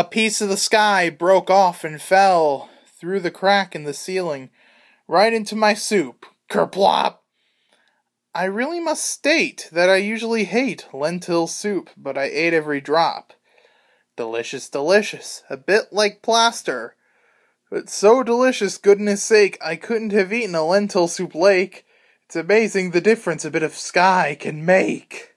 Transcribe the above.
A piece of the sky broke off and fell through the crack in the ceiling right into my soup. Kerplop! I really must state that I usually hate lentil soup, but I ate every drop. Delicious, delicious, a bit like plaster. But so delicious, goodness sake, I couldn't have eaten a lentil soup lake. It's amazing the difference a bit of sky can make.